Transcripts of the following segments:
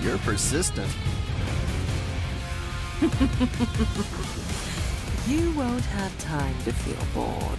You're persistent. You won't have time to feel bored.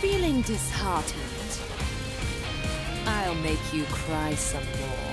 Feeling disheartened? I'll make you cry some more.